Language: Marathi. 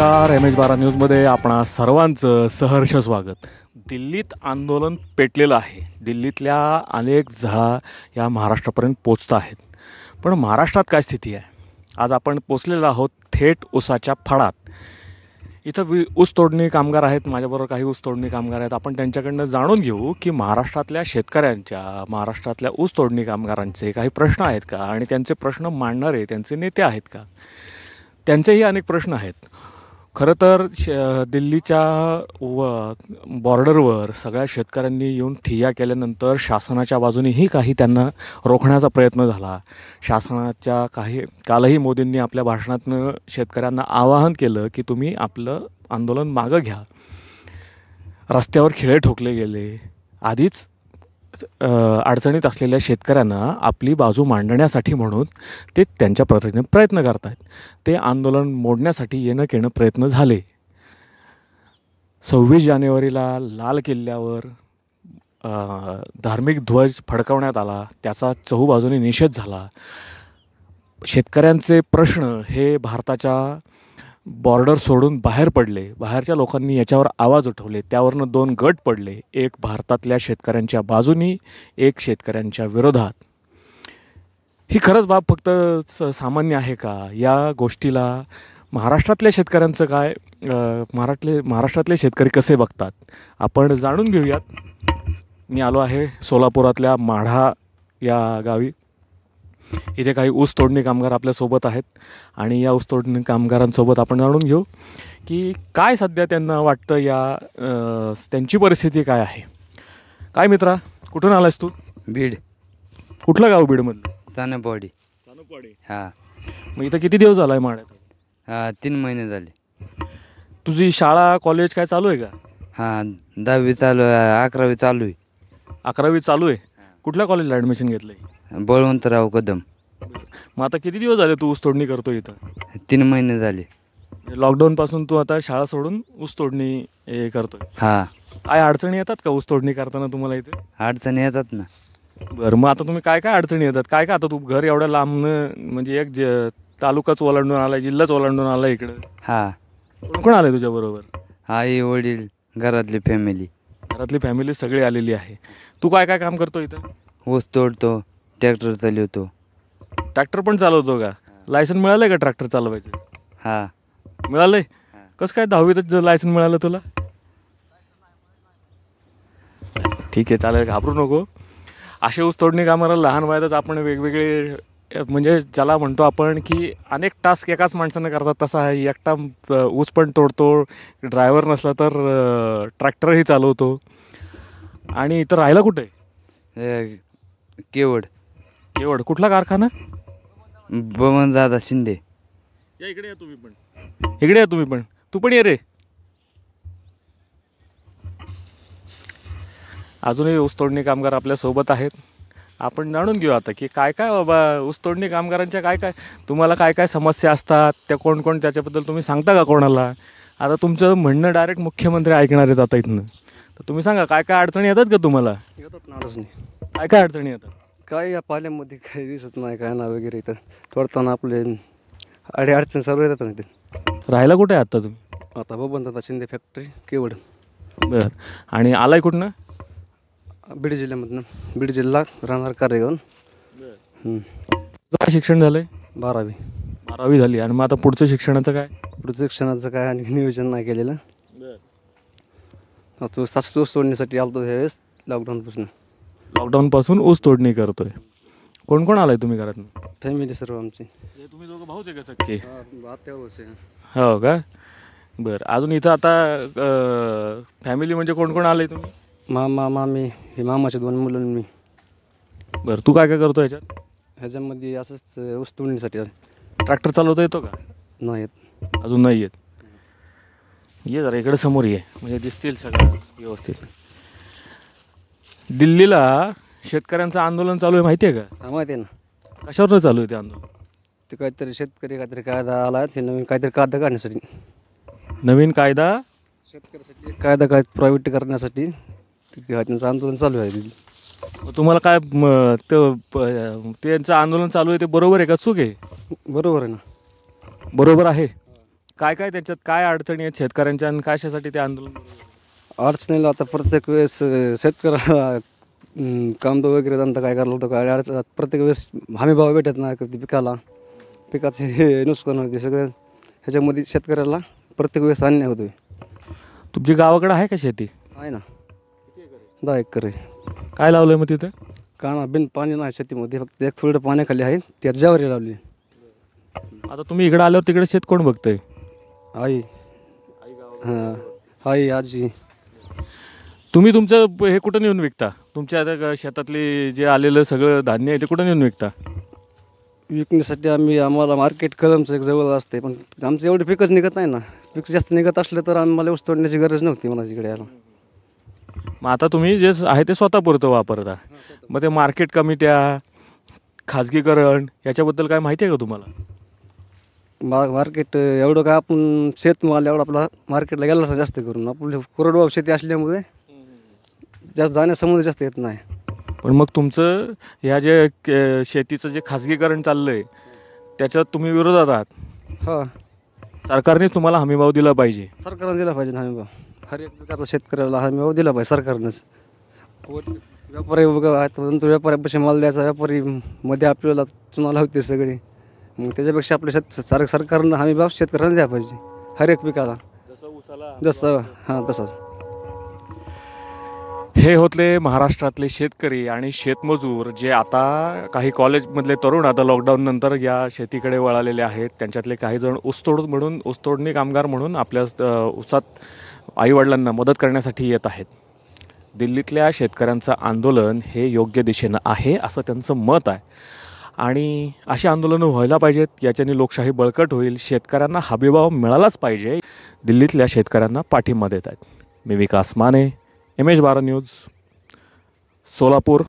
नमस्कार एम एच बारा न्यूजमध्ये आपणा सर्वांचं सहर्ष स्वागत. दिल्लीत आंदोलन पेटलेलं आहे. दिल्लीतल्या अनेक झळा या महाराष्ट्रापर्यंत पोचत आहेत. पण महाराष्ट्रात काय स्थिती आहे? आज आपण पोचलेलो आहोत थेट ऊसाच्या फळात. इथं वि ऊस तोडणी कामगार आहेत माझ्याबरोबर काही ऊस तोडणी कामगार आहेत. आपण त्यांच्याकडनं जाणून घेऊ की महाराष्ट्रातल्या शेतकऱ्यांच्या महाराष्ट्रातल्या ऊस तोडणी कामगारांचे काही प्रश्न आहेत का? आणि त्यांचे प्रश्न मांडणारे त्यांचे नेते आहेत का? त्यांचेही अनेक प्रश्न आहेत. खरं तर श दिल्लीच्या व बॉर्डरवर सगळ्या शेतकऱ्यांनी येऊन ठिय्या केल्यानंतर शासनाच्या बाजूनेही काही त्यांना रोखण्याचा प्रयत्न झाला. शासनाच्या काही कालही मोदींनी आपल्या भाषणातनं शेतकऱ्यांना आवाहन केलं की तुम्ही आपलं आंदोलन मागं घ्या. रस्त्यावर खिळे ठोकले गेले. आधीच अडचणीत असलेल्या शेतकऱ्यांना आपली बाजू मांडण्यासाठी म्हणून ते त्यांच्या पद्धतीने प्रयत्न करत आहेत ते आंदोलन मोडण्यासाठी येणं केणं प्रयत्न झाले. सव्वीस जानेवारीला लाल किल्ल्यावर धार्मिक ध्वज फडकवण्यात आला. त्याचा चहूबाजूने निषेध झाला. शेतकऱ्यांचे प्रश्न हे भारताच्या बॉर्डर सोडून बाहेर पडले. बाहेरच्या लोकांनी याच्यावर आवाज उठवले. त्यावरनं दोन गट पडले. एक भारतातल्या शेतकऱ्यांच्या बाजूनी एक शेतकऱ्यांच्या विरोधात. ही खरंच बाब फक्त स सामान्य आहे का? या गोष्टीला महाराष्ट्रातल्या शेतकऱ्यांचं काय अ, महाराष्ट्रातले महाराष्ट्रातले शेतकरी कसे बघतात? आपण जाणून घेऊयात. मी आलो आहे सोलापुरातल्या माढा या गावी. इथे काही ऊस तोडणी कामगार आपल्यासोबत आहेत. आणि या ऊस तोडणी कामगारांसोबत आपण जाणून घेऊ की काय सध्या त्यांना वाटतं या त्यांची परिस्थिती काय आहे. काय मित्रा कुठून आलायस तू? बीड. कुठलं गाव बीडमधलं? चानपवाडी सानपवाडी. हा. मग इथं किती दिवस झाला आहे माड्यात हा तीन महिने झाले. तुझी शाळा कॉलेज काय चालू आहे का? हा दहावी चालू आहे अकरावी चालू अकरावी चालू आहे. कुठल्या कॉलेजला ॲडमिशन घेतलं आहे आहे बळवंतराव कदम. मग आता किती दिवस झाले तू ऊस तोडणी करतो इथं? तीन महिने झाले. लॉकडाऊनपासून तू आता शाळा सोडून ऊस तोडणी हे करतोय. हा. काय अडचणी येतात का ऊस तोडणी करताना तुम्हाला इथे? अडचणी येतात ना. बरं मग आता तुम्ही काय काय अडचणी येतात? काय काय आता तू घर एवढ्या लांबनं म्हणजे एक ज तालुकाच ओलांडून आलाय जिल्हाच ओलांडून आलाय इकडं? हा. कोण कोण आले तुझ्याबरोबर आई वडील घरातली फॅमिली घरातली फॅमिली सगळी आलेली आहे. तू काय काय काम करतो इथं? ऊस तोडतो. ट्रॅक्टर चालवतो. ट्रॅक्टर पण चालवतो का? लायसन मिळालंय का ट्रॅक्टर चालवायचं? हा. मिळालंय? कसं काय दहावीतच लायसन मिळालं तुला? ठीक आहे चालेल घाबरू नको. असे ऊस तोडणी कामाला लहान वयातच आपण वेगवेगळे म्हणजे ज्याला म्हणतो आपण की अनेक टास्क एकाच माणसानं करतात तसा आहे एकटा ऊस पण तोडतो ड्रायव्हर नसला तर ट्रॅक्टरही चालवतो. आणि इथं राहायला कुठे? ए, केवड कुठला कारखाना? बमन दादा शिंदे. या इकडे या तुम्ही पण. इकडे या तुम्ही पण. तू पण ये रे. अजूनही ऊसतोडणी कामगार आपल्यासोबत आहेत. आपण जाणून घेऊ आता की काय काय बाबा ऊसतोडणी कामगारांच्या काय काय तुम्हाला काय काय समस्या असतात? त्या कोण कोण त्याच्याबद्दल तुम्ही सांगता का कोणाला? आता तुमचं म्हणणं डायरेक्ट मुख्यमंत्री ऐकणार आहेत आता इथनं. तर तुम्ही सांगा काय काय अडचणी येतात का तुम्हाला? येतात ना अडचणी काय काय अडचणी येतात? काय या पाल्यामध्ये काही दिसत नाही काय ना वगैरे इथं. तोडताना आपले अडी अडचणी सर्व येतात ना इथे राहायला कुठे आहे आत्ता तुम्ही? आता बबन दादा शिंदे फॅक्टरी केवड बरं. आणि आलाय कुठनं? बीड जिल्ह्यामधनं. बीड जिल्हा राहणार कार्यगाव हम्म. काय शिक्षण झालंय? बारावी. बारावी झाली. आणि मग आता पुढचं शिक्षणाचं काय? पुढचं शिक्षणाचं काय आणि नियोजन नाही केलेलं. आता सास सोडण्यासाठी आलतो ह्यावेळेस लॉकडाऊनपासून लॉकडाऊनपासून ऊस तोडणी करतोय. कोण कोण आलाय तुम्ही घरातून? फॅमिली सर्व आमची. तुम्ही दोघं भाऊच आहे का आहे. हो का? बरं अजून इथं आता फॅमिली म्हणजे कोण कोण आलंय तुम्ही? मामा मामी हे मामाचे दोन मुलं मी. बरं तू काय काय करतो याच्यात ह्याच्यामध्ये असंच ऊस तोडणीसाठी. ट्रॅक्टर चालवता येतो का? नाही येत. अजून नाही येत. ये जरा इकडे समोर ये. म्हणजे दिसतील सगळं व्यवस्थित. दिल्लीला शेतकऱ्यांचं आंदोलन चालू आहे माहिती आहे का? माहिती आहे ना. कशावर चालू आहे ते आंदोलन? ते काहीतरी शेतकरी काहीतरी कायदा आला ते नवीन काहीतरी कायदा काढण्यासाठी. नवीन कायदा? शेतकऱ्यासाठी कायदा काय प्रायव्हेट करण्यासाठी ते त्यांचं आंदोलन चालू आहे मग तुम्हाला काय म, ते प- त्यांचं आंदोलन चालू आहे ते बरोबर आहे का? चूक आहे? बरोबर आहे ना. बरोबर आहे. काय काय त्याच्यात काय अडचणी आहेत शेतकऱ्यांच्या आणि कशासाठी ते आंदोलन? अडचणीला आता प्रत्येक वेळेस शेतकऱ्याला कांदो वगैरे धंदा काय करायला होतं काय अडचण प्रत्येक वेळेस हमी भाव भेटत नाही कधी पिकाला? पिकाचे हे नुकसान होते सगळं. ह्याच्यामध्ये शेतकऱ्याला प्रत्येक वेळेस अन्याय होतोय. तुमची गावाकडे आहे का शेती? आहे ना. दहा एकर आहे. काय लावलंय मग तिथं? काना बिन पाणी नाही शेतीमध्ये फक्त एक थोडं पाण्याखाली आहे त्यात ज्वारी लावली. आता तुम्ही इकडे आल्यावर तिकडे शेत कोण बघतंय? आई. हां. आई आजी. तुम्ही तुमचं हे कुठं नेऊन विकता? तुमच्या आता शेतातली जे आलेलं सगळं धान्य आहे ते कुठं नेऊन विकता? विकण्यासाठी आम्ही आम्हाला मार्केट कदमचं एक जवळ असते पण आमचं एवढे पिकच निघत नाही ना. पीक जास्त निघत असलं तर आम्हाला ऊस तोडण्याची गरज नव्हती मला तिकडे यायला. मग आता तुम्ही जे आहे ते स्वतः पुरतं वापरता. मग ते मार्केट कमिट्या खाजगीकरण याच्याबद्दल काय माहिती आहे का तुम्हाला? मा मार्केट एवढं काय आपण शेतमाल एवढा आपला मार्केटला गेला असं जास्त करून. आपली कोरडवाहू शेती असल्यामुळे जास्त जाण्यासमोर जास्त येत नाही. पण मग तुमचं ह्या जे क- शेतीचं जे खाजगीकरण चाललं आहे त्याच्यात तुम्ही विरोधात आहात? हां. सरकारनेच तुम्हाला हमीभाव दिला पाहिजे. सरकारनं दिला पाहिजे हमी भाव. हर एक पिकाचा शेतकऱ्याला हमी भाव दिला पाहिजे सरकारनंच. वर- व्यापारी वगैरे आहेत परंतु व्यापाऱ्यापाशी माल द्यायचा व्यापारी मध्ये आपल्याला चुना लावते सगळे. मग त्याच्यापेक्षा आपल्या शेत सर सरकारनं हमी भाव शेतकऱ्यांना द्यायला पाहिजे. हर एक पिकाला. जसं हां तसंच. हे होतले महाराष्ट्रातले शेतकरी आणि शेतमजूर जे आता काही कॉलेजमधले तरुण आता लॉकडाऊन नंतर या शेतीकडे वळालेले आहेत. त्यांच्यातले काही जण ऊसतोड म्हणून ऊसतोडणी कामगार म्हणून आपल्या ऊसात आईवडिलांना मदत करण्यासाठी येत आहेत. दिल्लीतल्या शेतकऱ्यांचं आंदोलन हे योग्य दिशेनं आहे असं त्यांचं मत आहे. आणि अशी आंदोलनं व्हायला पाहिजेत याच्याने लोकशाही बळकट होईल. शेतकऱ्यांना हमीभाव मिळालाच पाहिजे. दिल्लीतल्या शेतकऱ्यांना पाठिंबा देत आहेत. मी विकास माने एम एच बारा न्यूज सोलापूर.